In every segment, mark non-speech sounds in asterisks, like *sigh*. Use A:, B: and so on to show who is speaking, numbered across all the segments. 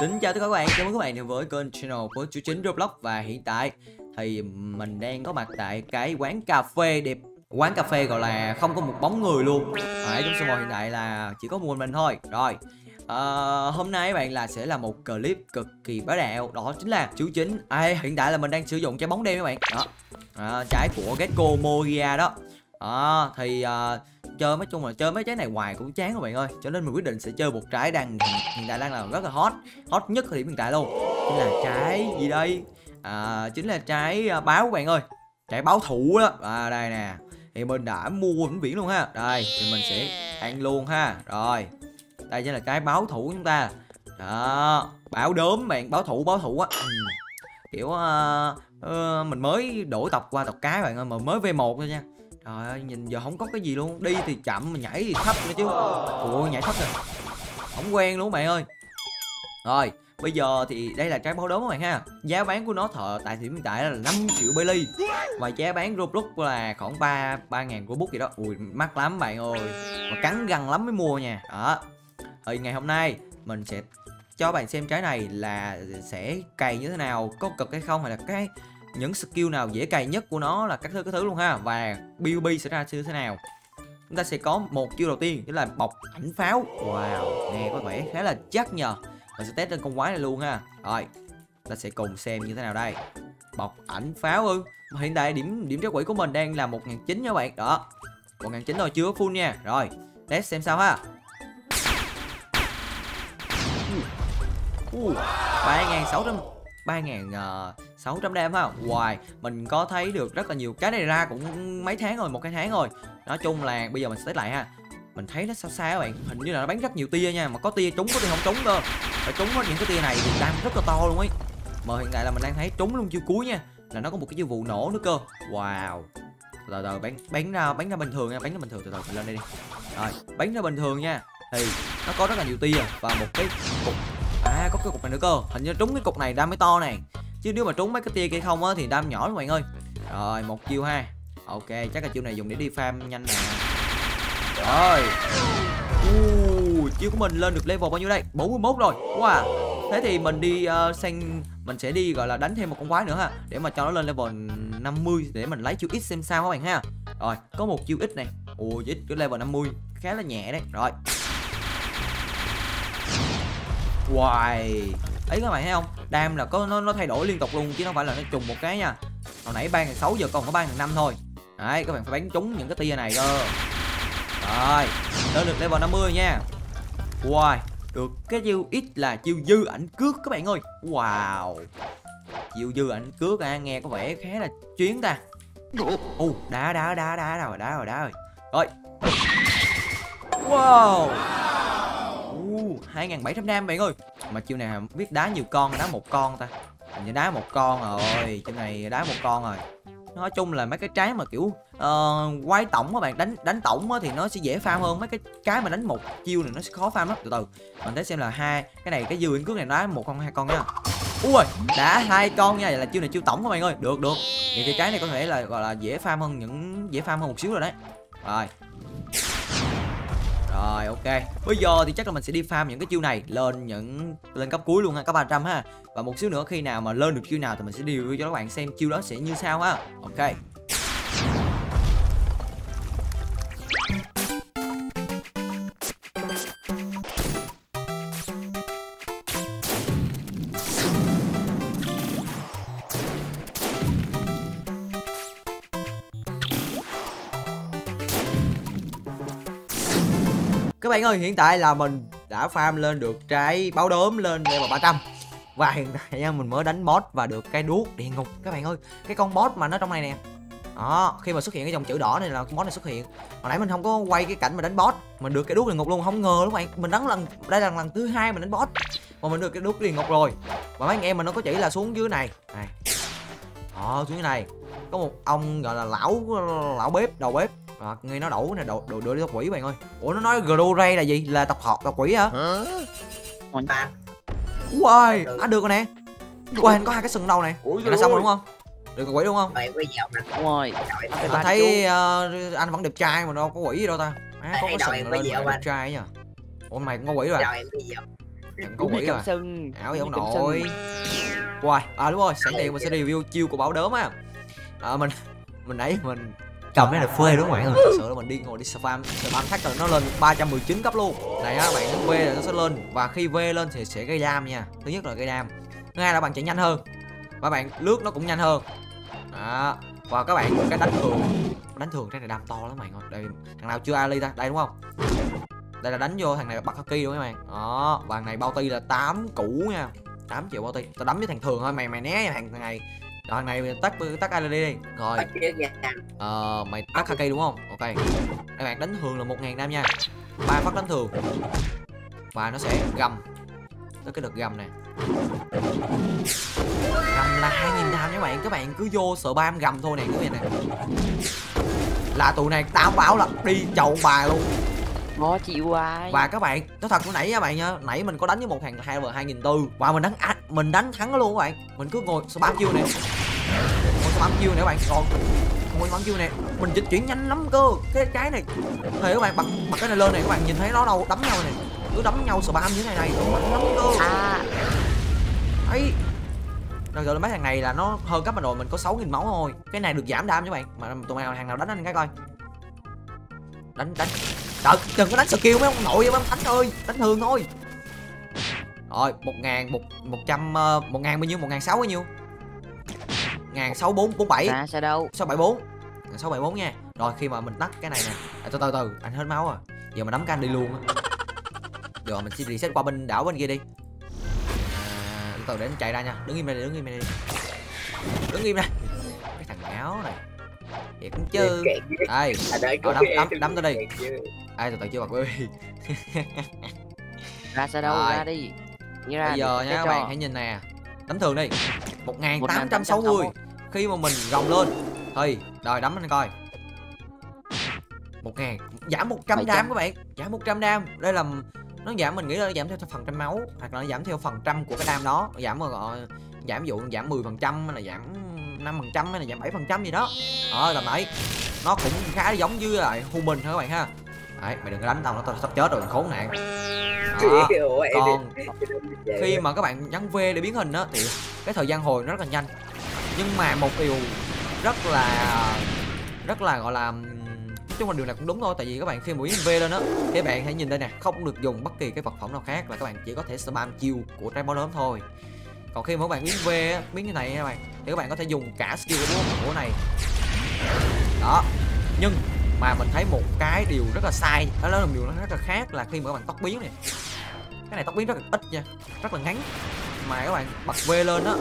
A: Xin chào tất cả các bạn, chào mừng các bạn đến với kênh channel của chú chính Roblox. Và hiện tại thì mình đang có mặt tại cái quán cà phê đẹp. Quán cà phê gọi là không có một bóng người luôn. Ở trong server hiện tại là chỉ có một mình thôi. Rồi Uh, hôm nay các bạn là sẽ là một clip cực kỳ bá đạo. Đó chính là chú chính. Ai hiện tại là mình đang sử dụng trái bóng đen các bạn. Đó à, trái của cái cô Moria đó. À, thì uh, chơi nói chung là chơi mấy trái này hoài cũng chán các bạn ơi. Cho nên mình quyết định sẽ chơi một trái đang hiện tại đang là rất là hot hot nhất thời điểm hiện tại luôn. Chính là trái gì đây? À, chính là trái à, báo các bạn ơi. Trái báo thủ đó à đây nè. Thì mình đã mua vĩnh viễn luôn ha. Đây thì mình sẽ ăn luôn ha. Rồi đây chính là cái báo thủ của chúng ta. Đó báo đốm bạn báo thủ báo thủ á. Ừ. kiểu uh, uh, mình mới đổi tộc qua tộc cái bạn ơi mà mới v 1 thôi nha trời ơi, nhìn giờ không có cái gì luôn. Đi thì chậm, mà nhảy thì thấp nữa chứ. Ủa, nhảy thấp rồi không quen luôn bạn ơi. Rồi, bây giờ thì đây là trái báo đốm các bạn ha. Giá bán của nó thợ tại điểm hiện tại là 5 triệu Bailey và giá bán Roblox là khoảng ba ba ngàn Robux gì đó. Ui, mắc lắm, bạn ơi. Mà cắn gần lắm mới mua nha. Đó. Thì ngày hôm nay, mình sẽ cho bạn xem trái này là sẽ cày như thế nào, có cực hay không, hay là cái những skill nào dễ cày nhất của nó là các thứ các thứ luôn ha. Và PUB sẽ ra như thế nào? Chúng ta sẽ có một chiêu đầu tiên, đó là bọc ảnh pháo. Wow, nghe có vẻ khá là chắc nhờ. Mình sẽ test lên con quái này luôn ha. Rồi, ta sẽ cùng xem như thế nào đây. Bọc ảnh pháo ư? Hiện tại điểm điểm trái quỷ của mình đang là một ngàn chín nha bạn. Đó, một ngàn chín rồi chưa full nha. Rồi, test xem sao ha. Ba ngàn sáu trăm, ba ngàn ờ, ờ, sáu trăm đam ha hoài mình có thấy được rất là nhiều cái này ra cũng mấy tháng rồi một cái tháng rồi. Nói chung là bây giờ mình sẽ test lại ha. Mình thấy nó xa xa các bạn hình như là nó bắn rất nhiều tia nha mà có tia trúng có tia không trúng cơ. Phải trúng hết những cái tia này thì đam rất là to luôn ấy. Mà hiện tại là mình đang thấy trúng luôn chiêu cuối nha là nó có một cái chiêu vụ nổ nữa cơ. Wow. Từ từ bắn bắn ra bắn ra bình thường nha bắn ra bình thường từ từ mình lên đây đi. Rồi bắn ra bình thường nha. Thì nó có rất là nhiều tia và một cái cục à có cái cục này nữa cơ. Hình như trúng cái cục này đam mới to này chứ nếu mà trúng mấy cái tia kia không á thì đam nhỏ lắm bạn ơi. Rồi một chiêu ha. Ok chắc là chiêu này dùng để đi farm nhanh nè. Rồi. Uh, chiêu của mình lên được level bao nhiêu đây? 41 rồi. Wow. Thế thì mình đi uh, sang mình sẽ đi gọi là đánh thêm một con quái nữa ha. Để mà cho nó lên level 50 để mình lấy chiêu ít xem sao các bạn ha. Rồi có một chiêu ít này. Ồ ít cái level 50 khá là nhẹ đấy. Rồi. Wow ấy các bạn thấy không? Đam là có nó, nó thay đổi liên tục luôn chứ không phải là nó trùng một cái nha. Hồi nãy ban sáu giờ còn có ban năm thôi. Đấy các bạn phải bắn trúng những cái tia này cơ. Rồi lên được level 50 nha. Wow được cái chiêu ít là chiêu dư ảnh cước các bạn ơi. Wow. Chiêu dư ảnh cước à nghe có vẻ khá là chuyến ta. U uh, đá đá đá đá rồi đá rồi đá rồi. Rồi. Wow uh, 2700 nam bạn ơi. Mà chiêu này biết đá nhiều con đá một con ta. Hình như đá một con rồi chiêu này đá một con rồi. Nói chung là mấy cái trái mà kiểu ờ, uh, quay tổng các bạn đánh đánh tổng thì nó sẽ dễ farm hơn. Mấy cái cái mà đánh một chiêu này nó sẽ khó farm lắm. Từ từ mình thấy xem là hai cái này cái dư cước này đá một con hai con nha. Ui đã hai con nha vậy là chiêu này chiêu tổng các bạn ơi. Được được. Vậy thì cái này có thể là gọi là dễ farm hơn những dễ farm hơn một xíu rồi đấy. Rồi rồi, ok. Bây giờ thì chắc là mình sẽ đi farm những cái chiêu này Lên những, lên cấp cuối luôn ha, Cấp 300 ha. Và một xíu nữa khi nào mà lên được chiêu nào Thì mình sẽ review cho các bạn xem chiêu đó sẽ như sao ha. Ok. Các bạn ơi, hiện tại là mình đã farm lên được trái báo đốm lên level 300 và hiện tại nha, mình mới đánh boss và được cái đuốc địa ngục. Các bạn ơi, cái con boss mà nó trong này nè. Đó, khi mà xuất hiện cái dòng chữ đỏ này là con boss này xuất hiện. Hồi nãy mình không có quay cái cảnh mà đánh boss, mình được cái đuốc địa ngục luôn. Không ngờ đúng bạn, mình đánh lần, đây là lần thứ hai mình đánh boss, mà mình được cái đuốc địa ngục rồi. Và mấy anh em mình nó có chỉ là xuống dưới này. Này. Đó, xuống dưới này. Có một ông gọi là lão lão bếp, đầu bếp à, nghe nó đổ nè đồ đồ đưa tộc quỷ bạn ơi. Ủa nó nói Gloray là gì? Là tộc họ tộc quỷ hả?
B: Còn ta.
A: Ui à, được rồi nè. Ui anh có hai cái sừng đầu này là xong rồi đúng không? Được quỷ đúng không?
B: Nè?
C: Đúng rồi.
A: Anh thấy uh, anh vẫn đẹp trai mà đâu có quỷ gì đâu ta. À, có cái sừng
B: giờ
A: đẹp trai nhá ủa mày cũng có quỷ rồi à?
B: rồi giờ
A: Thằng con quỷ
C: cầm
A: à?
C: sân
A: ảo vậy ông
C: cầm
A: nội Wow, à đúng rồi, sẵn tiện mình sẽ review chiêu của bảo đốm á. À, Mình, mình nãy mình cầm cái này phê đúng không bạn ơi Thật sự là mình đi ngồi đi spam, spam thách rồi nó lên 319 cấp luôn. Này á, bạn V là nó sẽ lên. Và khi V lên thì sẽ gây đam nha. Thứ nhất là gây đam. Thứ hai là bạn chạy nhanh hơn. Và bạn lướt nó cũng nhanh hơn. Đó. Và các bạn cái đánh thường. Đánh thường cái này đam to lắm bạn ơi Đây, thằng nào chưa Ali ta, đây đúng không? Đây là đánh vô thằng này bật hockey luôn các bạn. Đó. Và thằng này bao ti là 8 củ nha. 8 triệu bao ti. Tao đấm với thằng thường thôi mày mày né thằng này rồi thằng này tắt tắt ai đi. Rồi.
B: Kia kìa.
A: ờ mày tắt hockey đúng không? Ok. Các bạn đánh thường là một ngàn đam nha. Ba phát đánh thường. Và nó sẽ gầm. Tới cái đợt gầm này. Gầm là hai nghìn đam các bạn. Các bạn cứ vô sợ bam gầm thôi nè các bạn nè. Là tụi này tao bảo là đi chậu bà luôn
C: khó chịu quá
A: và các bạn nói thật của nãy nha bạn nha nãy mình có đánh với một thằng hai vợ hai nghìn tư. Và mình đánh à, mình đánh thắng luôn các bạn. Mình cứ ngồi bám chiêu này ngồi bám chiêu này các bạn. Còn ngồi bám chiêu này mình dịch chuyển nhanh lắm cơ cái cái này. Thì các bạn bật bật cái này lên này các bạn nhìn thấy nó đâu đấm nhau này cứ đấm nhau bám như thế này này mạnh lắm cơ.
C: À.
A: Ấy. Rồi rồi mấy thằng này là nó hơn cấp mình rồi mình có 6 nghìn máu thôi. Cái này được giảm đam các bạn. Mà tụi mày thằng nào đánh anh cái coi. Đánh đánh Trời, đừng có đánh skill mấy ông nội mấy ông thánh ơi đánh thường thôi. Rồi một ngàn một một trăm ờ, một ngàn bao nhiêu? Một ngàn sáu bao nhiêu? Ngàn sáu bốn bốn bảy.
C: Sao đâu?
A: Sáu bảy bốn. Sáu bảy bốn nha. Rồi khi mà mình tắt cái này nè. À, từ từ từ anh hết máu à giờ mình đấm can đi luôn á. Giờ mình sẽ reset qua bên đảo bên kia đi. À, từ từ để anh chạy ra nha. Đứng im đây đứng im đây đứng im đây. Cái thằng áo này thiệt cũng chứ đây
B: có
A: đấm- đấm- đấm tới đây.
B: chứ.
A: ai từ từ chưa bật baby
C: ra sao *laughs* đâu
A: Rồi.
C: ra đi. Đi ra
A: bây giờ nha các bạn hãy nhìn nè. Đánh thường đi. 1860
C: 1860.
A: khi mà mình gồng lên. Thì rồi đấm anh coi. Một ngàn giảm 100
C: 700.
A: đam các bạn. Giảm 100 đam. Đây là nó giảm mình nghĩ là nó giảm theo phần trăm máu hoặc là nó giảm theo phần trăm của cái đam đó. Giảm mà gọi giảm dụ giảm 10 phần trăm hay là giảm 5 phần trăm hay là giảm 7 phần trăm gì đó. Ờ tầm đấy. Nó cũng khá giống với lại human thôi các bạn ha. Đấy mày đừng có đánh tao nó tao sắp chết rồi khốn nạn. Đó. Còn khi mà các bạn nhấn V để biến hình á thì cái thời gian hồi nó rất là nhanh. Nhưng mà một điều rất là rất là gọi là nói chung là điều này cũng đúng thôi. Tại vì các bạn khi mà biến V lên á thì các bạn hãy nhìn đây nè không được dùng bất kỳ cái vật phẩm nào khác là các bạn chỉ có thể spam chiêu của trái bóng lớn thôi còn khi mà các bạn biến V á, biến như này nha các bạn thì các bạn có thể dùng cả skill của của này. Đó nhưng mà mình thấy một cái điều rất là sai đó là một điều nó rất là khác là khi mà các bạn tóc biến này. Cái này tóc biến rất là ít nha rất là ngắn. Mà các bạn bật V lên á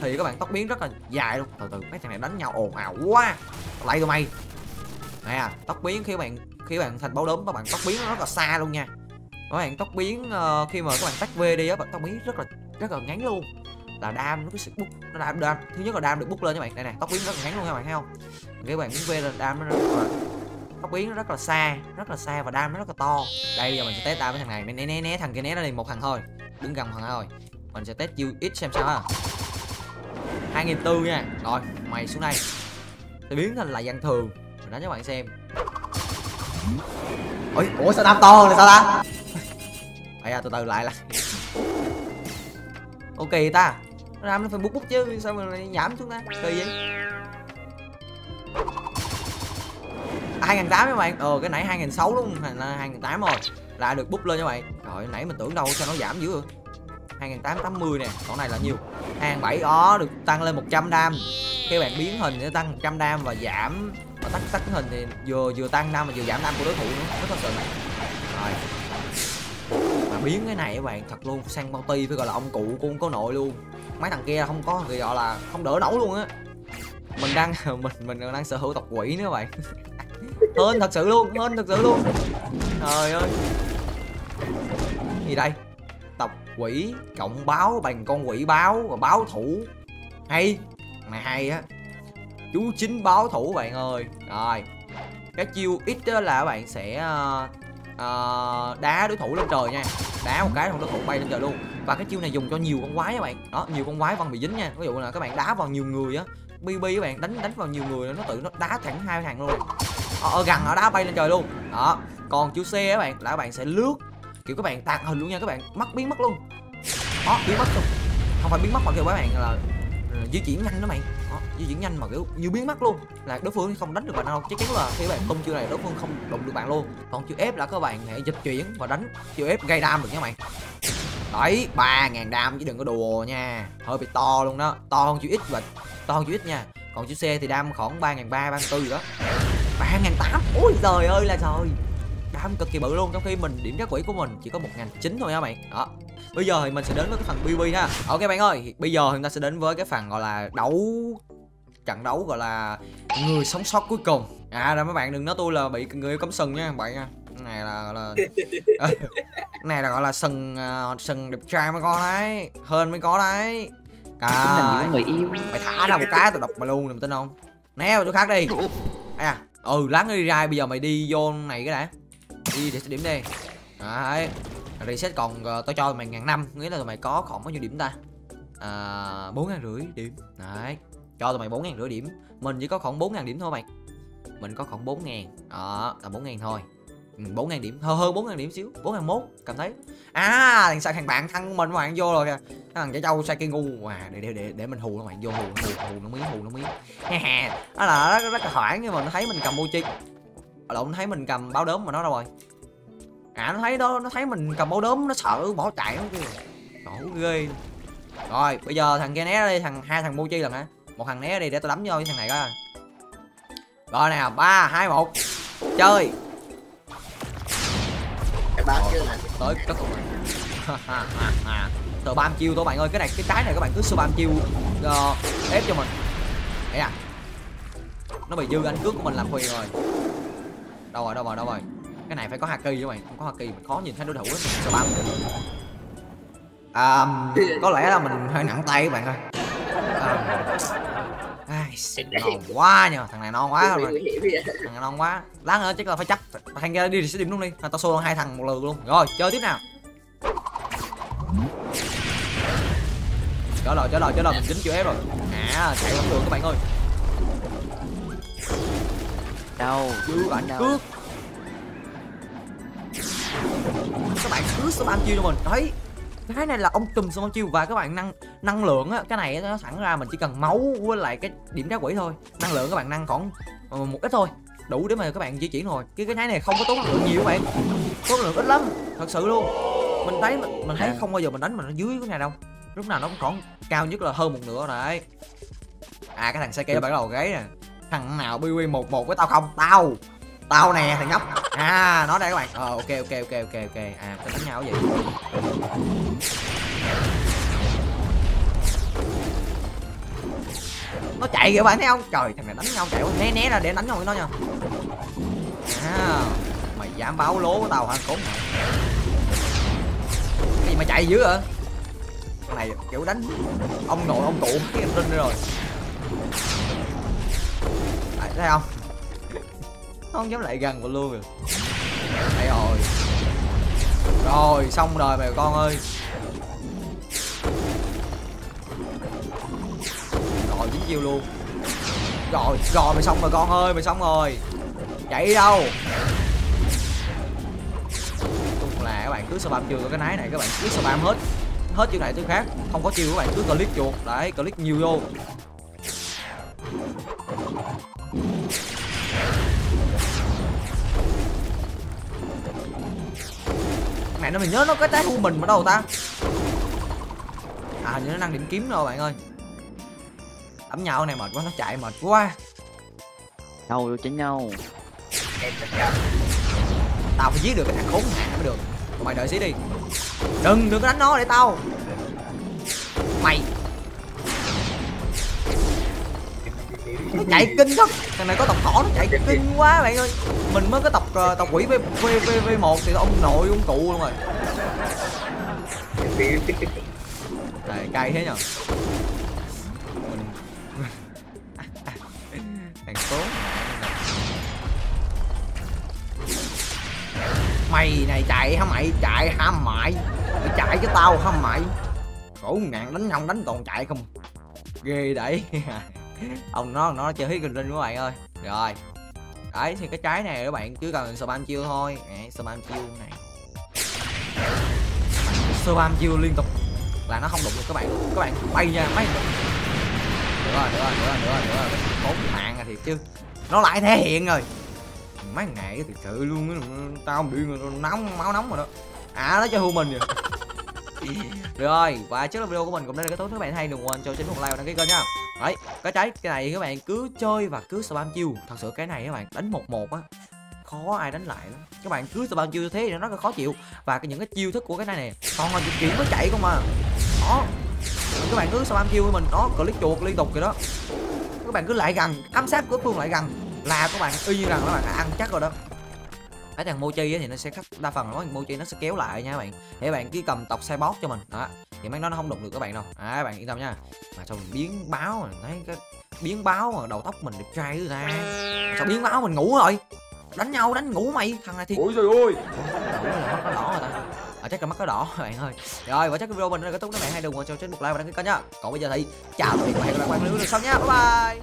A: thì các bạn tóc biến rất là dài luôn. Từ từ mấy thằng này đánh nhau ồn ào quá. Lại tụi mày. Nè tóc biến khi các bạn khi các bạn thành báo đốm các bạn tóc biến nó rất là xa luôn nha. Các bạn tóc biến uh, khi mà các bạn tách V đi á bạn tóc biến rất là rất là ngắn luôn là đam nó cứ sự bút nó đam đam thứ nhất là đam được bút lên các bạn. Đây này tóc biến rất là ngắn luôn các bạn thấy không? Các bạn muốn về là đam nó rất là tóc biến nó rất là xa rất là xa và đam nó rất là to. Đây giờ mình sẽ test đam với thằng này. Né né né, thằng kia né nó đi một thằng thôi. Đứng gần thằng thôi. Mình sẽ test chiêu ít xem sao ha. Hai nghìn tư nha. Rồi mày xuống đây. Tôi biến thành là dân thường. Mình đánh cho bạn xem. Ôi ủa sao đam to này sao ta? Bây à từ từ lại là ok ta nó nó phải bút bút chứ, sao mà lại giảm xuống ta? Kỳ vậy? hai nghìn tám các bạn. Ờ cái nãy hai nghìn sáu luôn không? Là hai nghìn tám rồi. Lại được bút lên các bạn. Rồi nãy mình tưởng đâu sao nó giảm dữ rồi 2880 nè, Con này là nhiêu 2700 đó được tăng lên 100 đam. Khi bạn biến hình sẽ tăng 100 đam và giảm, và tắt tắt hình thì vừa vừa tăng đam mà vừa giảm đam của đối thủ nữa. Rất thật sự rồi mà biến cái này các bạn, thật luôn, sang multi phải gọi là ông cụ của ông có nội luôn. Mấy thằng kia không có, thì gọi là không đỡ nổi luôn á. Mình đang *laughs* mình mình đang sở hữu tộc quỷ nữa các bạn. *laughs* Hên thật sự luôn, hên thật sự luôn. Trời ơi. Gì đây? Tộc quỷ, cộng báo, bằng con quỷ báo và báo thủ. Hay mà hay á. Chú chính báo thủ bạn ơi. Rồi, cái chiêu ít đó là bạn sẽ ờ, uh, đá đối thủ lên trời nha. Đá một cái không đối thủ bay lên trời luôn. Và cái chiêu này dùng cho nhiều con quái các bạn. Đó nhiều con quái vẫn bị dính nha. Ví dụ là các bạn đá vào nhiều người á bb các bạn đánh đánh vào nhiều người nó tự nó đá thẳng hai thằng luôn ở, ở ờ, ờ, gần ở đá bay lên trời luôn. Đó còn chiêu c các bạn là các bạn sẽ lướt kiểu các bạn tạt hình luôn nha các bạn. Mất biến mất luôn. Đó biến mất luôn. Không phải biến mất mà kêu các bạn là Ờ, di chuyển nhanh đó mày. Đó, di chuyển nhanh mà kiểu như biến mất luôn. Là đối phương không đánh được bạn đâu. Chắc chắn là khi bạn tung chiêu này đối phương không đụng được bạn luôn. Còn chiêu ép là các bạn hãy dịch chuyển và đánh chiêu ép gây đam được nha mày. Đấy ba ngàn đam chứ đừng có đùa nha. Hơi bị to luôn đó. To hơn chiêu ít và to hơn chiêu ít nha. Còn chiêu c thì đam khoảng ba ngàn ba ba tư gì đó. Ba ngàn tám. Ôi trời ơi là trời đam cực kỳ bự luôn trong khi mình điểm giác quỷ của mình chỉ có một ngàn chín thôi nha bạn đó. Bây giờ thì mình sẽ đến với cái phần bb ha. Ok bạn ơi bây giờ chúng ta sẽ đến với cái phần gọi là đấu trận đấu gọi là người sống sót cuối cùng. À rồi mấy bạn đừng nói tôi là bị người yêu cấm sừng nha bạn nha. Này là là *laughs* này là gọi là sừng uh, sừng đẹp trai mới có đấy hơn mới có đấy.
C: Những người yêu.
A: Mày thả ra một cái tao đập mày luôn mày tin không né vào chỗ khác đi. À ừ láng đi ra bây giờ mày đi vô này cái đã đi để điểm đi đấy reset còn uh, tao cho mày ngàn năm nghĩa là tụi mày có khoảng bao nhiêu điểm ta? À bốn ngàn rưỡi điểm. Đấy cho tụi mày bốn ngàn rưỡi điểm. Mình chỉ có khoảng bốn ngàn điểm thôi mày. Mình có khoảng bốn ngàn. Đó là bốn ngàn thôi. Ừ, bốn ngàn điểm. Hơn hơn bốn ngàn điểm xíu. Bốn ngàn mốt cảm thấy. À thằng sao thằng bạn thân của mình các bạn vô rồi kìa. Thằng trẻ trâu sai kia ngu. À để để để để mình hù nó bạn vô hù hù hù nó miếng hù nó miếng. Đó là rất, rất là hoảng nhưng mà nó thấy mình cầm mochi lộn thấy mình cầm báo đốm mà nó đâu rồi? À nó thấy đó nó thấy mình cầm báo đốm nó sợ bỏ chạy nó kêu khổ ghê. Rồi bây giờ thằng kia né đi thằng hai thằng mochi lần hả một thằng né đi để tao đấm vô với thằng này coi. Rồi nào ba hai một. Chơi. Tới kết thúc tờ bam chiêu thôi bạn ơi cái này cái trái này các bạn cứ sơ bam chiêu uh, ép cho mình. Đấy à? Nó bị dư anh cước của mình làm phiền rồi đâu rồi đâu rồi đâu rồi. Cái này phải có haki chứ mày. Không có haki mình khó nhìn thấy đối thủ lắm sơ bam à, có lẽ là mình hơi nặng tay các bạn ơi. À, ai, non quá nhờ. Thằng này non quá rồi thằng này non quá. Lát nữa chắc là phải chấp. Thằng kia đi sẽ điểm luôn đi. Thằng tao xô hai thằng một lượt luôn. Rồi chơi tiếp nào. Trở lại trở lại trở lại mình dính chữ ép rồi. À chạy không được các bạn ơi
C: đâu
A: dư ảnh
C: đâu.
A: cước các bạn cứ spam chiêu cho mình. Đấy. Cái này là ông tùm spam chiêu và các bạn năng năng lượng á cái này nó sẵn ra mình chỉ cần máu với lại cái điểm đá quỷ thôi. Năng lượng các bạn năng khoảng ờ, một ít thôi. Đủ để mà các bạn di chuyển rồi cái cái thái này không có tốn năng lượng nhiều các bạn. Tốn năng lượng ít lắm thật sự luôn. Mình thấy mình, mình thấy không bao giờ mình đánh mà nó dưới cái này đâu. Lúc nào nó cũng còn cao nhất là hơn một nửa đấy. À cái thằng xe kia bắt đầu gáy nè thằng nào bq một một với tao không? Tao. Tao nè, thằng nhóc. À nó đây các bạn. Ờ ok ok ok ok ok. À tao đánh nhau vậy nó chạy kìa bạn, thấy không? Trời, thằng này đánh nhau chạy quá. né né ra để đánh nhau với nó nha. À mày dám báo lố của tao hả? Khốn mày cái gì mà chạy dữ hả này kiểu đánh ông nội, ông cụ cái em tin rồi thấy không? Không dám lại gần của luôn rồi đây rồi rồi xong rồi mày con ơi. Rồi dí chiêu luôn. Rồi rồi, mày xong rồi con ơi, mày xong rồi. Chạy đi đâu? Chung là các bạn cứ spam chiêu cái nái này, các bạn cứ spam hết hết chiêu này tới khác. Không có chiêu các bạn cứ click chuột. Đấy, click nhiều vô. Này nó mình nhớ nó cái trái thu mình ở đâu ta? À như nó năng điểm kiếm rồi bạn ơi. Ấm nhau này mệt quá nó chạy mệt quá.
C: Đâu vô chính nhau.
A: Tao phải giết được cái thằng khốn nạn mới được. Mày đợi xí đi. Đừng đừng có đánh nó để tao. Mày nó chạy kinh lắm thằng này có tộc thỏ nó chạy kinh quá bạn ơi. Mình mới có tộc ờ, tộc quỷ v v v một thì ông nội ông cụ luôn rồi. Này cay thế nhở? Thằng số mày này chạy hả mày? Chạy hả mày? Mày chạy cho tao hả mày? Khổ ngàn đánh nhau đánh còn chạy không? Ghê đấy *laughs* ông nó nó chơi hết kinh rinh của bạn ơi. Rồi. Đấy thì cái trái này các bạn cứ cần spam chiêu thôi. À, spam chiêu này. Spam chiêu liên tục. Là nó không đụng được các bạn. Các bạn bay nha mấy được rồi được rồi được rồi được rồi được rồi. Bốn mạng à thiệt chứ. Nó lại thể hiện rồi. Mấy ngày thiệt sự luôn á, tao không điên rồi nóng máu nóng rồi đó. À nó cho hưu mình rồi *laughs* rồi, và trước là video của mình cũng đã là kết thúc. Các bạn hay đừng quên cho chính một like và đăng ký kênh nha. Đấy, cái trái, cái này các bạn cứ chơi và cứ spam chiêu. Thật sự cái này các bạn đánh một một á, khó ai đánh lại lắm. Các bạn cứ spam chiêu như thế thì nó rất là khó chịu. Và cái- những cái chiêu thức của cái này nè còn là chuyển mới chạy không mà đó, các bạn cứ spam chiêu của mình, đó, click chuột liên tục vậy đó. Các bạn cứ lại gần ám sát của phương lại gần là các bạn y như rằng các bạn đã ăn chắc rồi đó cái thằng mochi á thì nó sẽ khắc đa phần có thằng mochi nó sẽ kéo lại nha các bạn. Để bạn cứ cầm tộc sai boss cho mình. Đó. Thì mấy nó nó không đụng được các bạn đâu. À, các bạn yên tâm nha. Mà sao mình biến báo mà thấy cái biến báo mà đầu tóc mình đẹp trai thứ ta. Sao biến báo mình ngủ rồi? Đánh nhau đánh ngủ mày thằng này thì
B: ôi trời ơi!
A: Là mắt nó đỏ rồi ta? À, chắc là mắt nó đỏ các bạn ơi. Rồi và chắc cái video mình đã kết thúc các bạn hãy đừng quên cho trên một like và đăng ký kênh nha. Còn bây giờ thì chào tạm biệt các bạn. Và các bạn được sau nha. Bye bye